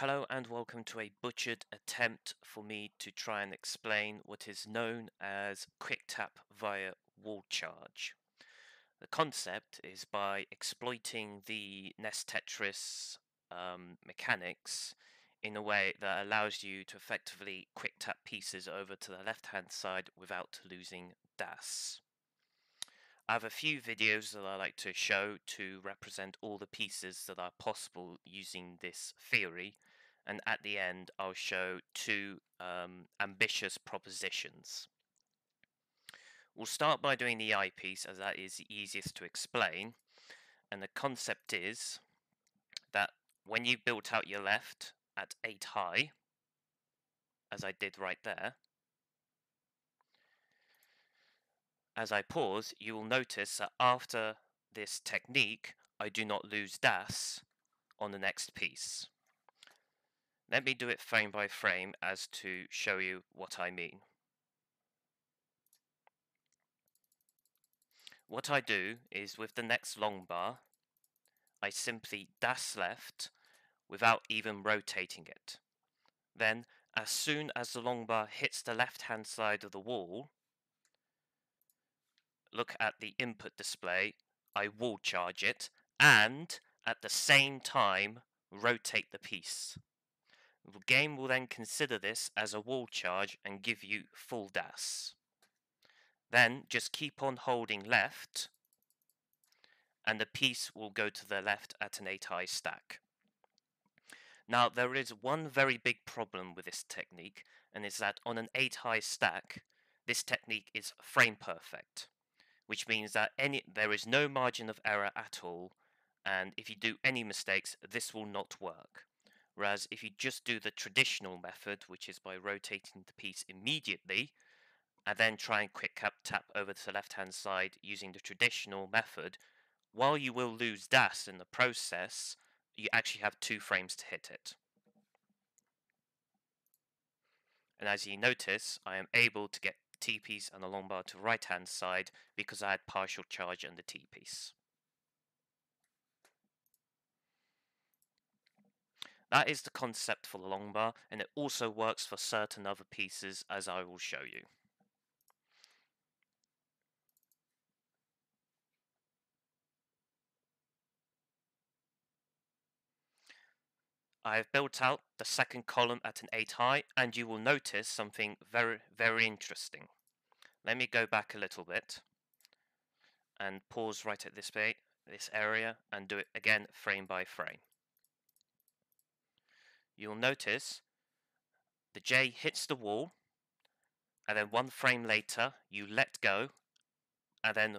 Hello and welcome to a butchered attempt for me to try and explain what is known as quick tap via wall charge. The concept is by exploiting the NES Tetris um, mechanics in a way that allows you to effectively quick tap pieces over to the left hand side without losing DAS. I have a few videos that I like to show to represent all the pieces that are possible using this theory and at the end I'll show two um, ambitious propositions. We'll start by doing the I piece as that is the easiest to explain and the concept is that when you built out your left at 8 high as I did right there As I pause, you will notice that after this technique, I do not lose DAS on the next piece. Let me do it frame by frame as to show you what I mean. What I do is with the next long bar, I simply DAS left without even rotating it. Then, as soon as the long bar hits the left hand side of the wall, look at the input display, I wall charge it, and at the same time rotate the piece. The game will then consider this as a wall charge and give you full DAS. Then just keep on holding left and the piece will go to the left at an 8 high stack. Now there is one very big problem with this technique and is that on an 8 high stack this technique is frame perfect which means that any there is no margin of error at all and if you do any mistakes this will not work. Whereas if you just do the traditional method which is by rotating the piece immediately and then try and quick tap over to the left hand side using the traditional method while you will lose DAS in the process you actually have two frames to hit it. And as you notice I am able to get T-piece and the long bar to right hand side because I had partial charge on the T-piece. That is the concept for the long bar and it also works for certain other pieces as I will show you. I have built out the second column at an 8 high and you will notice something very very interesting. Let me go back a little bit and pause right at this bit, this area and do it again frame by frame. You'll notice the J hits the wall and then one frame later you let go and then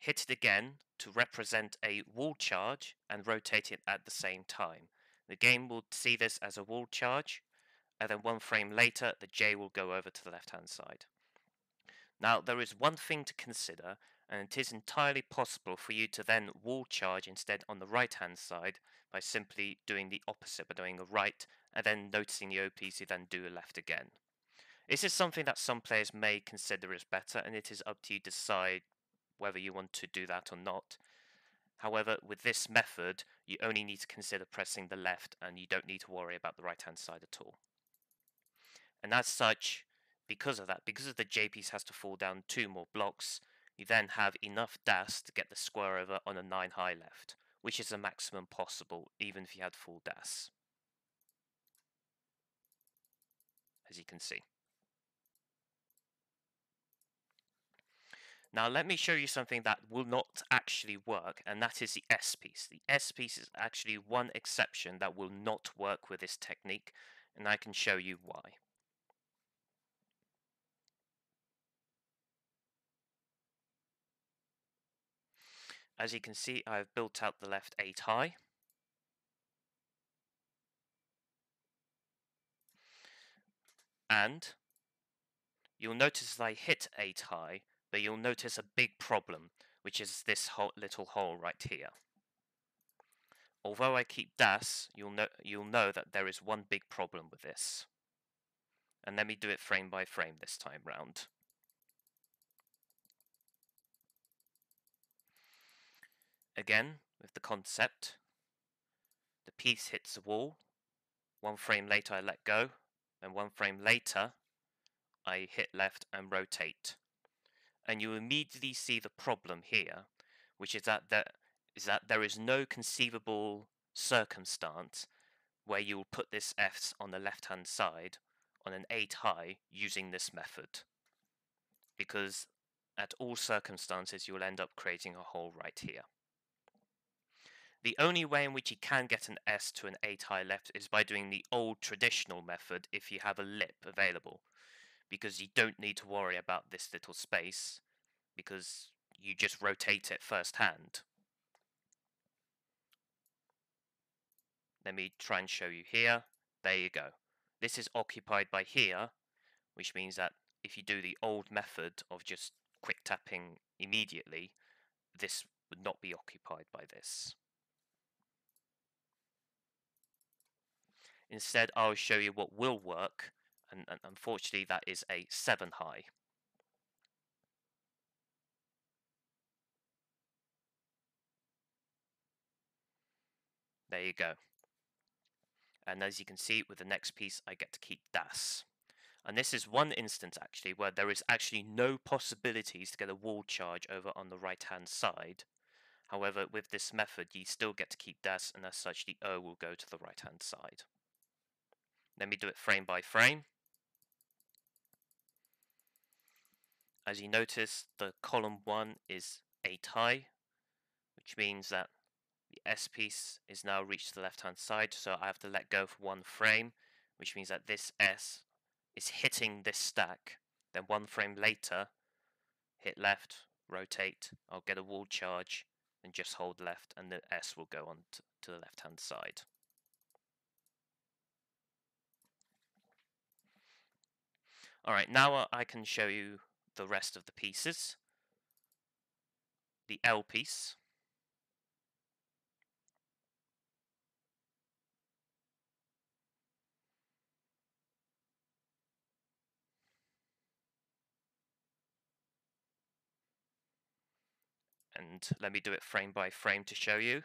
hit it again to represent a wall charge and rotate it at the same time. The game will see this as a wall charge, and then one frame later, the J will go over to the left-hand side. Now, there is one thing to consider, and it is entirely possible for you to then wall charge instead on the right-hand side by simply doing the opposite, by doing a right, and then noticing the OPC, then do a left again. This is something that some players may consider as better, and it is up to you to decide whether you want to do that or not. However, with this method, you only need to consider pressing the left and you don't need to worry about the right hand side at all. And as such, because of that, because of the J piece has to fall down two more blocks, you then have enough DAS to get the square over on a 9 high left, which is the maximum possible even if you had full DAS. As you can see. Now let me show you something that will not actually work and that is the S piece. The S piece is actually one exception that will not work with this technique and I can show you why. As you can see I've built out the left 8 high. And you'll notice that I hit 8 high but you'll notice a big problem, which is this little hole right here. Although I keep DAS, you'll know, you'll know that there is one big problem with this. And let me do it frame by frame this time round. Again, with the concept, the piece hits the wall, One frame later I let go, and one frame later I hit left and rotate. And you immediately see the problem here, which is that there, is that there is no conceivable circumstance where you will put this Fs on the left hand side on an 8 high using this method. Because at all circumstances you will end up creating a hole right here. The only way in which you can get an S to an 8 high left is by doing the old traditional method if you have a lip available. Because you don't need to worry about this little space because you just rotate it first hand. Let me try and show you here. There you go. This is occupied by here, which means that if you do the old method of just quick tapping immediately, this would not be occupied by this. Instead, I'll show you what will work, and, and unfortunately that is a 7 high. There you go. And as you can see with the next piece, I get to keep das. And this is one instance actually where there is actually no possibilities to get a wall charge over on the right hand side. However, with this method, you still get to keep das and as such the O will go to the right hand side. Let me do it frame by frame. As you notice, the column 1 is 8 high, which means that the S piece is now reached the left hand side, so I have to let go for one frame, which means that this S is hitting this stack. Then one frame later, hit left, rotate, I'll get a wall charge, and just hold left, and the S will go on to, to the left hand side. Alright, now I can show you the rest of the pieces. The L piece. And let me do it frame by frame to show you.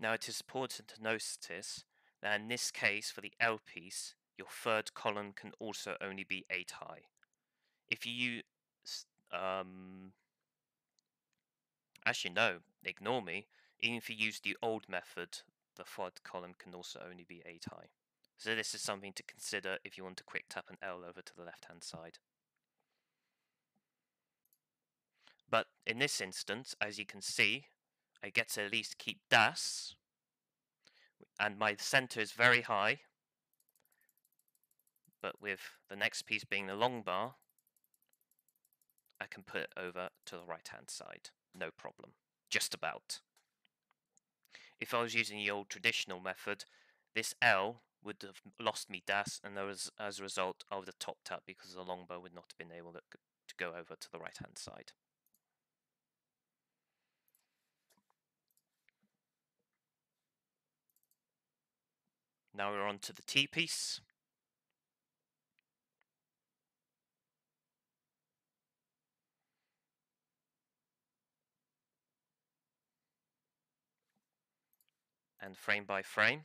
Now it is important to notice that in this case for the L piece, your third column can also only be 8 high. If you use, um, actually no, ignore me, even if you use the old method, the third column can also only be 8 high. So this is something to consider if you want to quick tap an L over to the left hand side. But in this instance, as you can see, I get to at least keep das, and my center is very high, but with the next piece being the long bar, I can put it over to the right hand side, no problem, just about. If I was using the old traditional method, this L would have lost me das, and there was, as a result, I would have topped up because the long bar would not have been able to, to go over to the right hand side. Now we're on to the T piece. And frame by frame.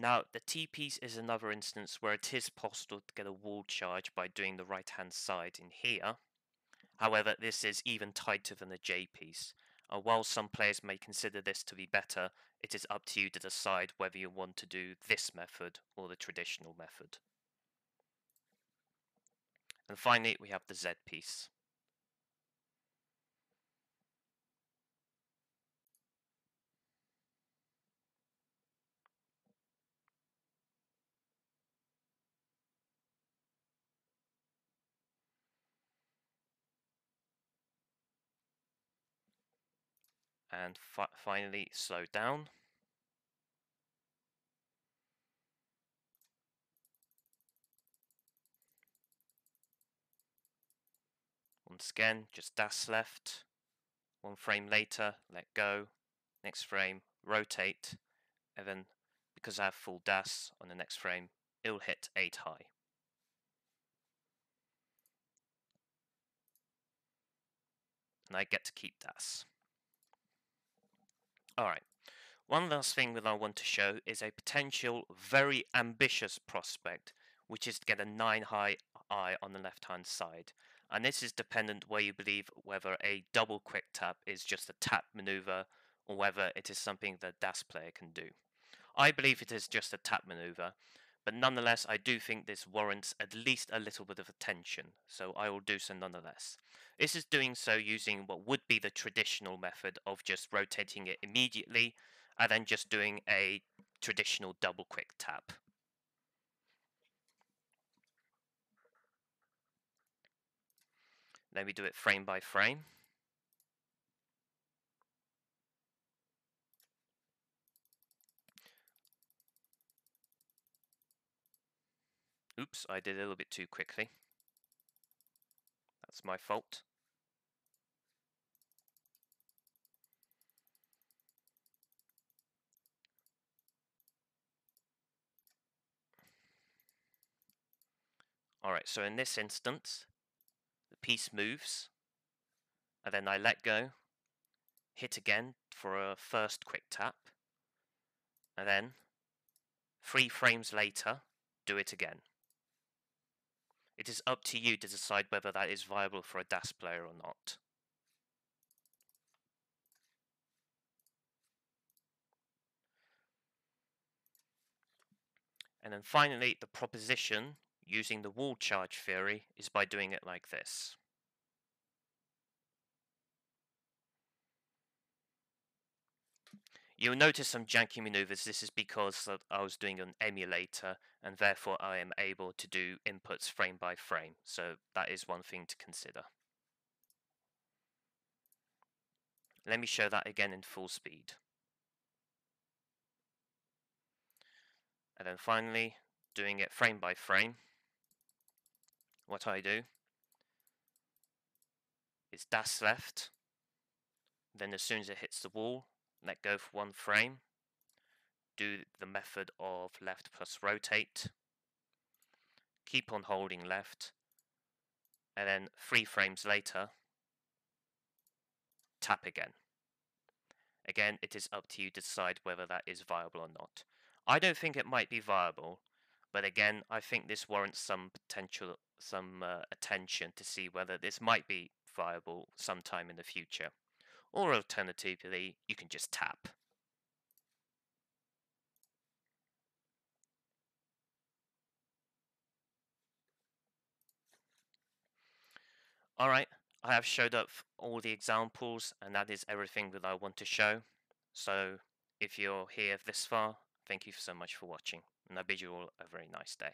Now, the T-piece is another instance where it is possible to get a wall charge by doing the right-hand side in here. However, this is even tighter than the J-piece. Uh, while some players may consider this to be better, it is up to you to decide whether you want to do this method or the traditional method. And finally, we have the Z-piece. And fi finally slow down. Once again, just DAS left. One frame later, let go. Next frame, rotate. And then, because I have full DAS on the next frame, it'll hit 8 high. And I get to keep DAS. Alright, one last thing that I want to show is a potential very ambitious prospect, which is to get a 9 high I on the left hand side. And this is dependent where you believe whether a double quick tap is just a tap maneuver or whether it is something that DAS player can do. I believe it is just a tap maneuver, but nonetheless I do think this warrants at least a little bit of attention, so I will do so nonetheless. This is doing so using what would be the traditional method of just rotating it immediately and then just doing a traditional double quick tap. Then we do it frame by frame. Oops, I did a little bit too quickly. That's my fault. Alright, so in this instance, the piece moves, and then I let go, hit again for a first quick tap, and then three frames later, do it again. It is up to you to decide whether that is viable for a DAS player or not. And then finally, the proposition using the wall charge theory is by doing it like this. You'll notice some janky maneuvers. This is because I was doing an emulator and therefore I am able to do inputs frame by frame. So that is one thing to consider. Let me show that again in full speed. And then finally, doing it frame by frame what I do is DAS left, then as soon as it hits the wall, let go for one frame, do the method of left plus rotate, keep on holding left, and then three frames later, tap again. Again, it is up to you to decide whether that is viable or not. I don't think it might be viable, but again, I think this warrants some potential some uh, attention to see whether this might be viable sometime in the future. Or alternatively, you can just tap. Alright, I have showed up all the examples and that is everything that I want to show. So if you're here this far, thank you so much for watching and I bid you all a very nice day.